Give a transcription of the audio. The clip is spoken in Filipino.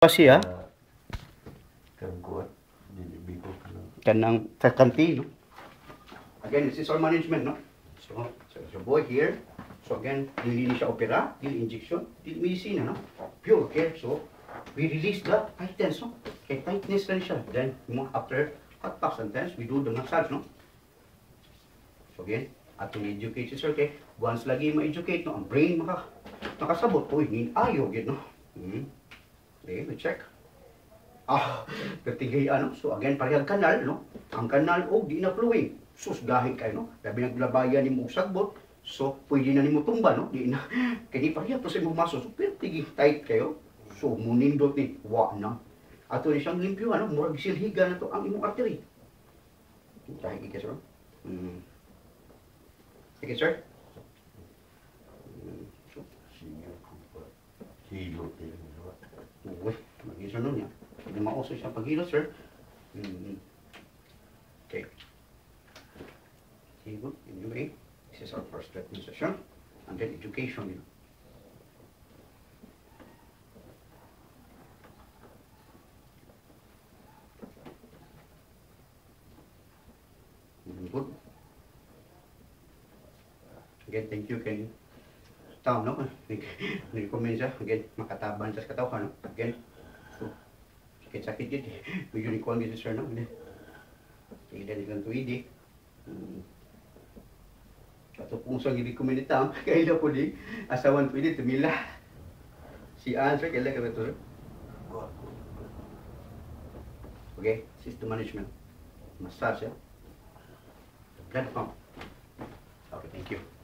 pa siya Kan kuat. Dili biko ka lang. kanang kakanti no again this is all management no? So so, so boy here. So again dili ni siya opera dili injection. Dili medicine no pure care so we release the tightness no? Kay tightness lang siya. Then mo after hot and tense we do the massage no? So again atong educate si sir kay once lagi ma-educate no? Ang brain maka nakasabot uy ni ayo gid no? Hmm. Okay we check Ah, katigay ano. So again, parehag kanal, no? Ang kanal, oh, di na flowing. Sus, dahil kayo, no? Labi naglabayan ni mo sagbot. So, pwede na ni mo tumba, no? Di na. Kaya di parehag to sa imong maso. So, pero tigi tight kayo. So, munindot ni, wa na. Ato ni siyang limpyo, ano? Murag silhiga na to ang imong artery. Dahil ika, sir. Hmm. Sige, sir. Hmm. So, pa. Hilo din. Uy, yan. Hindi siya paghilo, sir. Mm. Okay. See, good. Anyway, this is our first treatment session. And then education, you know. Mm, Good. Again, thank you, Ken. tao nó nig nig komensa again makataban sa kataw kan again. Sakit sakit gid medyo ni kon gid sir no gid ida ni kan tuidi kato kung sa gid komunita kay ida puli asawan puli tumila si answer kay lagi betul okay system management. Massage platform, pump okay thank you.